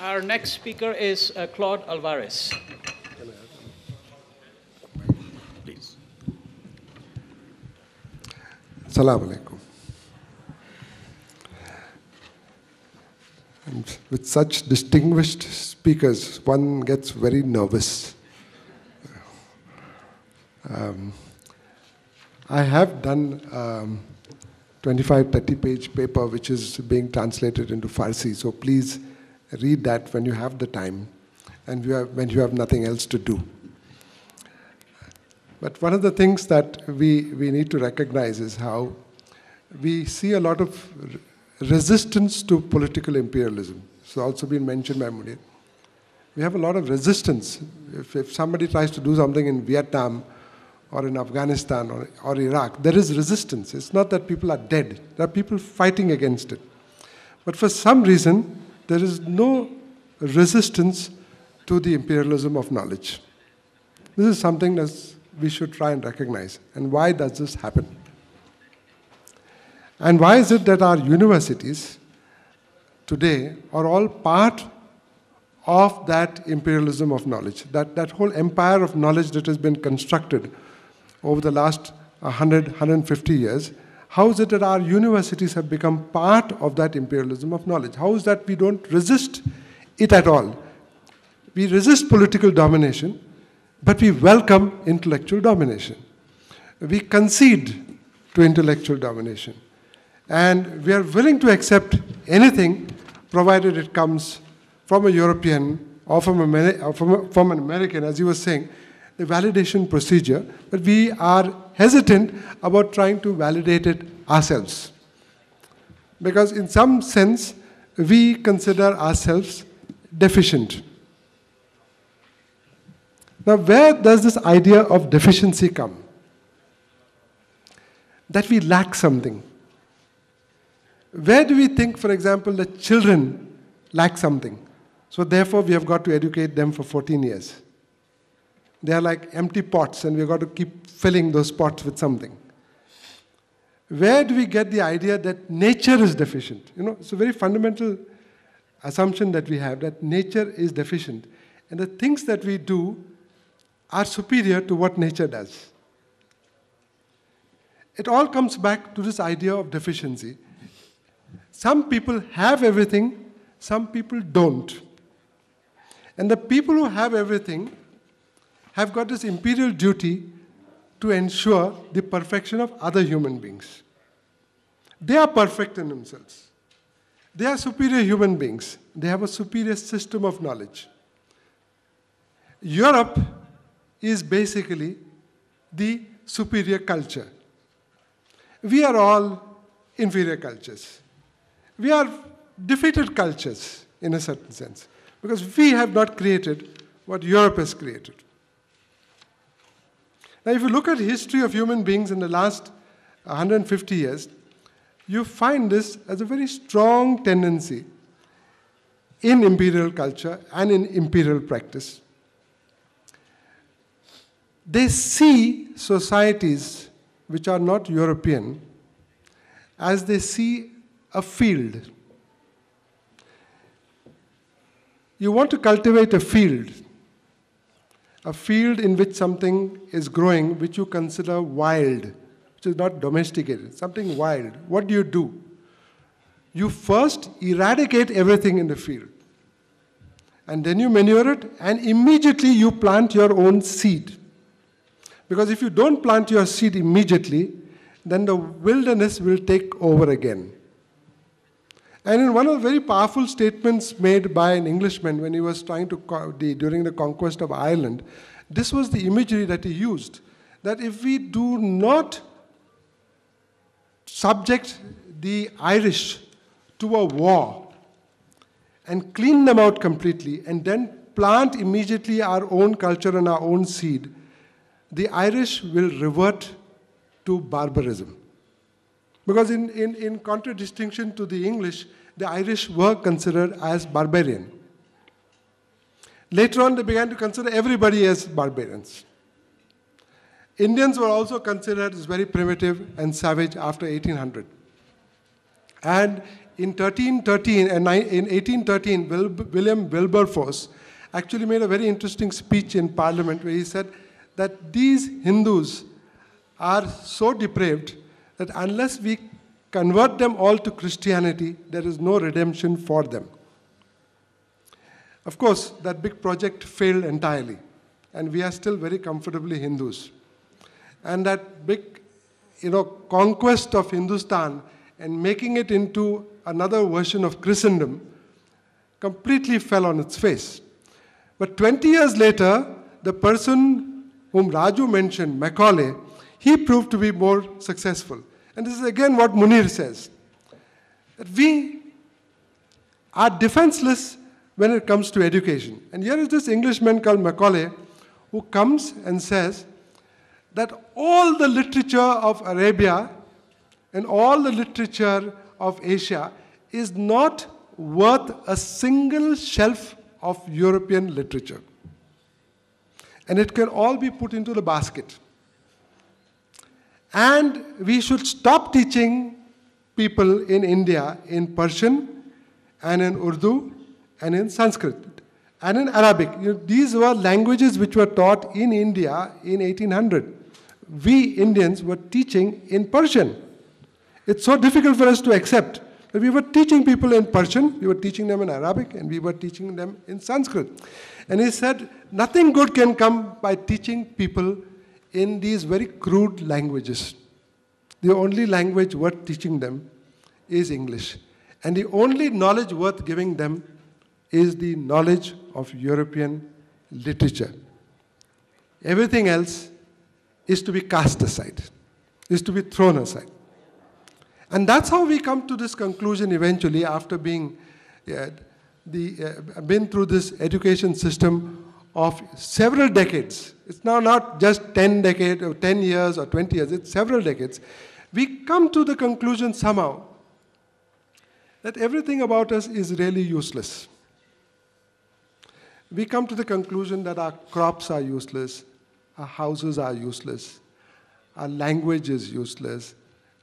Our next speaker is uh, Claude Alvares. Please. Assalamu alaikum. And with such distinguished speakers, one gets very nervous. Um, I have done um, 25, 30 page paper which is being translated into Farsi, so please read that when you have the time and you have, when you have nothing else to do. But one of the things that we, we need to recognize is how we see a lot of resistance to political imperialism. It's also been mentioned by Munir. We have a lot of resistance. If, if somebody tries to do something in Vietnam or in Afghanistan or, or Iraq, there is resistance. It's not that people are dead, there are people fighting against it. But for some reason, there is no resistance to the imperialism of knowledge. This is something that we should try and recognize. And why does this happen? And why is it that our universities today are all part of that imperialism of knowledge, that, that whole empire of knowledge that has been constructed over the last 100, 150 years? How is it that our universities have become part of that imperialism of knowledge? How is that we don't resist it at all? We resist political domination, but we welcome intellectual domination. We concede to intellectual domination. And we are willing to accept anything provided it comes from a European or from, or from, a, from an American, as you were saying, the validation procedure, but we are hesitant about trying to validate it ourselves. Because, in some sense, we consider ourselves deficient. Now, where does this idea of deficiency come? That we lack something. Where do we think, for example, that children lack something? So, therefore, we have got to educate them for 14 years. They are like empty pots, and we've got to keep filling those pots with something. Where do we get the idea that nature is deficient? You know, it's a very fundamental assumption that we have that nature is deficient. And the things that we do are superior to what nature does. It all comes back to this idea of deficiency. Some people have everything, some people don't. And the people who have everything have got this imperial duty to ensure the perfection of other human beings. They are perfect in themselves. They are superior human beings. They have a superior system of knowledge. Europe is basically the superior culture. We are all inferior cultures. We are defeated cultures in a certain sense because we have not created what Europe has created. Now, if you look at history of human beings in the last 150 years, you find this as a very strong tendency in imperial culture and in imperial practice. They see societies which are not European as they see a field. You want to cultivate a field, a field in which something is growing which you consider wild, which is not domesticated, something wild. What do you do? You first eradicate everything in the field. And then you manure it, and immediately you plant your own seed. Because if you don't plant your seed immediately, then the wilderness will take over again. And in one of the very powerful statements made by an Englishman when he was trying to, during the conquest of Ireland, this was the imagery that he used that if we do not subject the Irish to a war and clean them out completely and then plant immediately our own culture and our own seed, the Irish will revert to barbarism. Because, in, in, in contradistinction to the English, the Irish were considered as barbarian. Later on, they began to consider everybody as barbarians. Indians were also considered as very primitive and savage after 1800. And in 1313 and in 1813, William Wilberforce actually made a very interesting speech in Parliament where he said that these Hindus are so depraved that unless we convert them all to Christianity, there is no redemption for them. Of course, that big project failed entirely, and we are still very comfortably Hindus. And that big you know, conquest of Hindustan and making it into another version of Christendom completely fell on its face. But 20 years later, the person whom Raju mentioned, Macaulay, he proved to be more successful. And this is again what Munir says that we are defenseless when it comes to education. And here is this Englishman called Macaulay who comes and says that all the literature of Arabia and all the literature of Asia is not worth a single shelf of European literature. And it can all be put into the basket. And we should stop teaching people in India in Persian and in Urdu and in Sanskrit and in Arabic. You know, these were languages which were taught in India in 1800. We Indians were teaching in Persian. It's so difficult for us to accept. But we were teaching people in Persian, we were teaching them in Arabic, and we were teaching them in Sanskrit. And he said, nothing good can come by teaching people in these very crude languages. The only language worth teaching them is English. And the only knowledge worth giving them is the knowledge of European literature. Everything else is to be cast aside, is to be thrown aside. And that's how we come to this conclusion eventually after being uh, the, uh, been through this education system of several decades. It's now not just 10 decades or uh, 10 years or 20 years, it's several decades. We come to the conclusion somehow that everything about us is really useless. We come to the conclusion that our crops are useless, our houses are useless, our language is useless,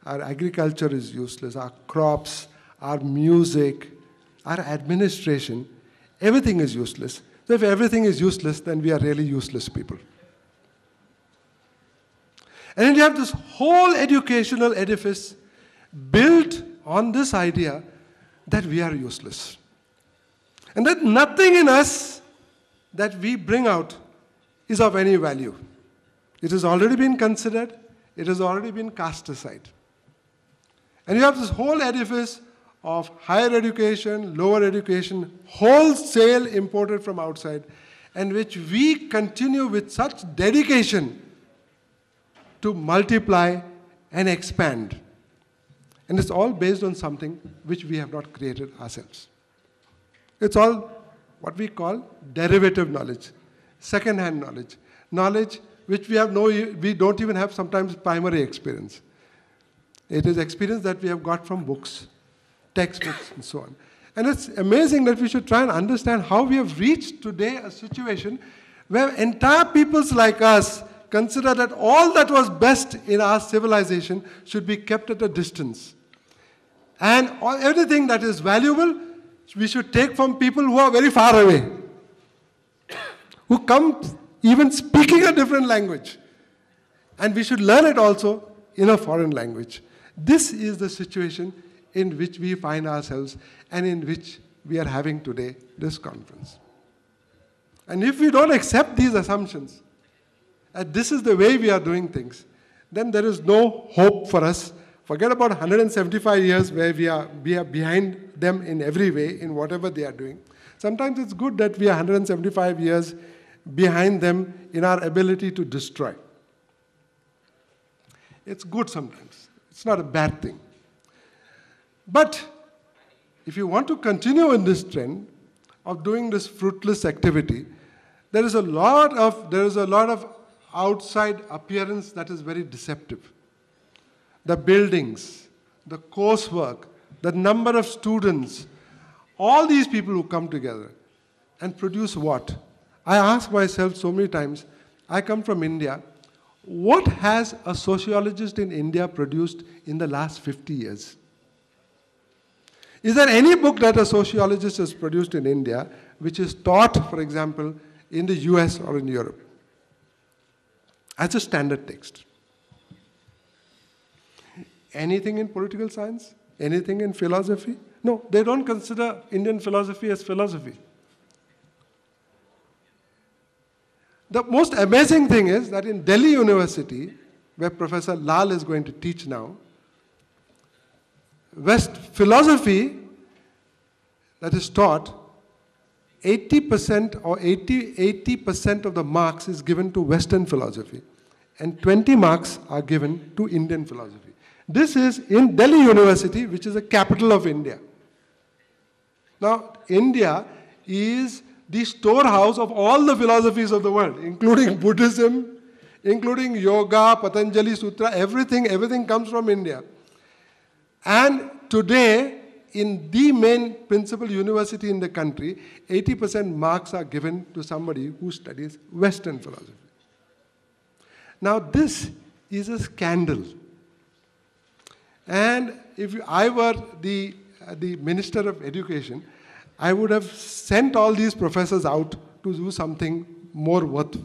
our agriculture is useless, our crops, our music, our administration, everything is useless. So if everything is useless, then we are really useless people. And then you have this whole educational edifice built on this idea that we are useless. And that nothing in us that we bring out is of any value. It has already been considered, it has already been cast aside. And you have this whole edifice of higher education, lower education, wholesale imported from outside, and which we continue with such dedication to multiply and expand. And it's all based on something which we have not created ourselves. It's all what we call derivative knowledge, second-hand knowledge, knowledge which we have no, we don't even have sometimes primary experience. It is experience that we have got from books, textbooks, and so on. And it's amazing that we should try and understand how we have reached today a situation where entire peoples like us consider that all that was best in our civilization should be kept at a distance. And all, everything that is valuable, we should take from people who are very far away, who come even speaking a different language. And we should learn it also in a foreign language. This is the situation in which we find ourselves and in which we are having today this conference. And if we don't accept these assumptions, that this is the way we are doing things, then there is no hope for us. Forget about 175 years where we are, we are behind them in every way, in whatever they are doing. Sometimes it's good that we are 175 years behind them in our ability to destroy. It's good sometimes. It's not a bad thing. But if you want to continue in this trend of doing this fruitless activity, there is a lot of there is a lot of outside appearance that is very deceptive. The buildings, the coursework, the number of students, all these people who come together and produce what? I ask myself so many times, I come from India, what has a sociologist in India produced in the last 50 years? Is there any book that a sociologist has produced in India which is taught, for example, in the US or in Europe? As a standard text. Anything in political science? Anything in philosophy? No, they don't consider Indian philosophy as philosophy. The most amazing thing is that in Delhi University, where Professor Lal is going to teach now, West philosophy that is taught, 80% or 80, 80% of the marks is given to Western philosophy, and 20 marks are given to Indian philosophy. This is in Delhi University, which is the capital of India. Now, India is the storehouse of all the philosophies of the world, including Buddhism, including yoga, Patanjali Sutra, everything, everything comes from India. And today, in the main principal university in the country, 80% marks are given to somebody who studies Western philosophy. Now, this is a scandal. And if I were the, uh, the Minister of Education, I would have sent all these professors out to do something more worth,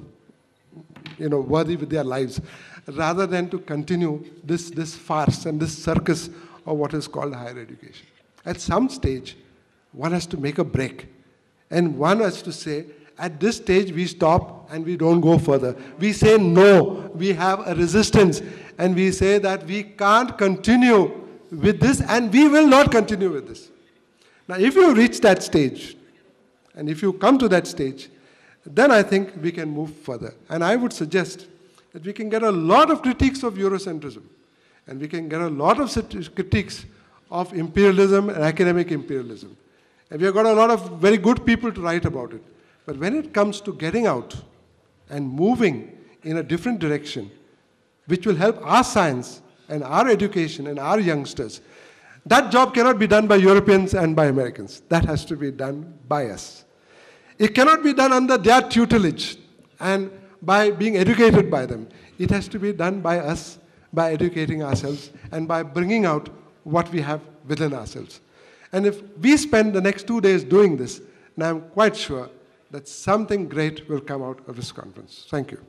you know, worthy with their lives, rather than to continue this, this farce and this circus of what is called higher education. At some stage, one has to make a break. And one has to say, at this stage, we stop and we don't go further. We say no, we have a resistance, and we say that we can't continue with this, and we will not continue with this. Now, if you reach that stage, and if you come to that stage, then I think we can move further. And I would suggest that we can get a lot of critiques of Eurocentrism, and we can get a lot of critiques of imperialism and academic imperialism. And we have got a lot of very good people to write about it. But when it comes to getting out and moving in a different direction, which will help our science and our education and our youngsters, that job cannot be done by Europeans and by Americans. That has to be done by us. It cannot be done under their tutelage and by being educated by them. It has to be done by us, by educating ourselves, and by bringing out what we have within ourselves. And if we spend the next two days doing this, and I'm quite sure that something great will come out of this conference. Thank you.